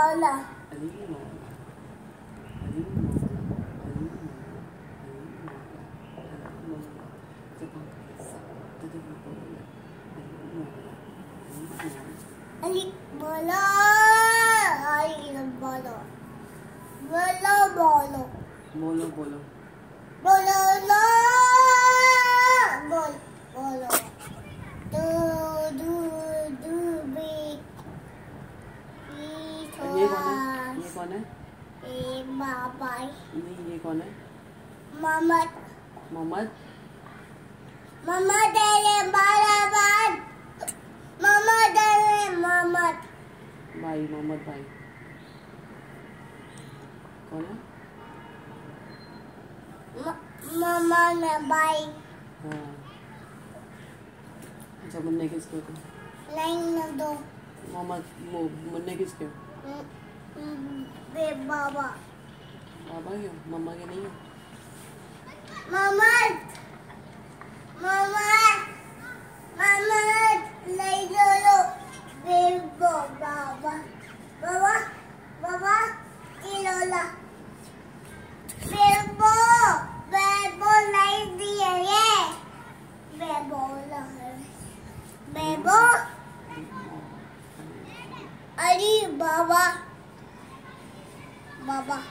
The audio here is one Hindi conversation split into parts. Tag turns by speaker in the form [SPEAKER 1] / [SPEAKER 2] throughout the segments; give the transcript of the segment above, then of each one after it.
[SPEAKER 1] Hola.
[SPEAKER 2] Ali bolo. Ali bolo. Bolo bolo. Bolo bolo.
[SPEAKER 1] कौन है?
[SPEAKER 2] ए बाबा
[SPEAKER 1] नहीं ये कौन है? मोहम्मद
[SPEAKER 2] बात मम्मा तेरे मम्मा
[SPEAKER 1] भाई। मोहम्मद भाई कौन है?
[SPEAKER 2] मम्मा ने बाई
[SPEAKER 1] हाँ। अच्छा मुन्ने किसके होते
[SPEAKER 2] लाइन दो।
[SPEAKER 1] मोहम्मद वो मुन्ने किसके? हो
[SPEAKER 2] बे बाबा
[SPEAKER 1] बाबा के मम्मा के नहीं
[SPEAKER 2] मम्मा मम्मा मम्मा ले लो बे बाबा बाबा बाबा किलोला बेबो बेबो नहीं दिए ये बेबो बेबो अरे बाबा
[SPEAKER 1] Baba.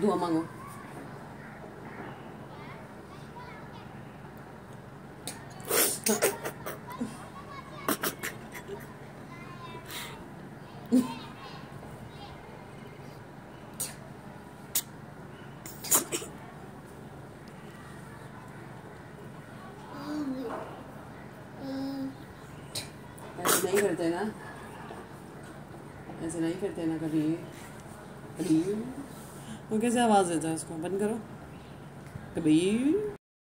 [SPEAKER 1] Dua mango. Mm-hmm. नहीं करते ना ऐसे नहीं करते ना कभी। कभी। वो कैसे आवाज़ देता है उसको। बंद करो। कभी।